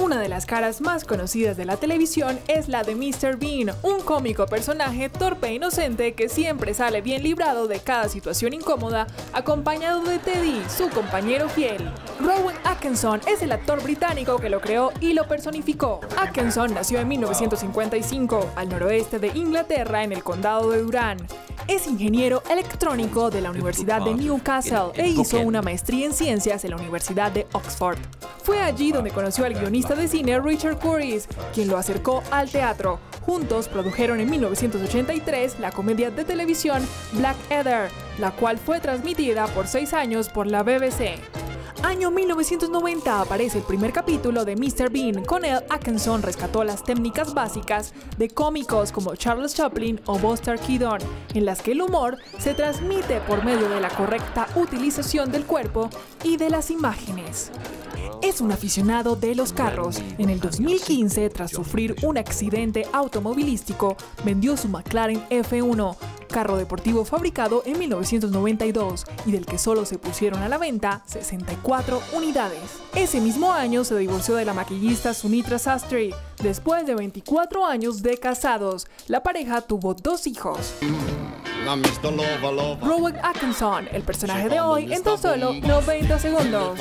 Una de las caras más conocidas de la televisión es la de Mr. Bean, un cómico personaje torpe e inocente que siempre sale bien librado de cada situación incómoda, acompañado de Teddy, su compañero fiel. Rowan Atkinson es el actor británico que lo creó y lo personificó. Atkinson nació en 1955, al noroeste de Inglaterra, en el condado de Durán. Es ingeniero electrónico de la Universidad de Newcastle e hizo una maestría en ciencias en la Universidad de Oxford. Fue allí donde conoció al guionista de cine Richard Curtis, quien lo acercó al teatro. Juntos produjeron en 1983 la comedia de televisión Black Heather, la cual fue transmitida por seis años por la BBC. Año 1990 aparece el primer capítulo de Mr. Bean. Con él, Atkinson rescató las técnicas básicas de cómicos como Charles Chaplin o Buster Keaton, en las que el humor se transmite por medio de la correcta utilización del cuerpo y de las imágenes. Es un aficionado de los carros. En el 2015, tras sufrir un accidente automovilístico, vendió su McLaren F1, carro deportivo fabricado en 1992 y del que solo se pusieron a la venta 64 unidades. Ese mismo año se divorció de la maquillista Sunitra Sastry. Después de 24 años de casados, la pareja tuvo dos hijos. Rowan Atkinson, el personaje de hoy, en tan solo 90 segundos.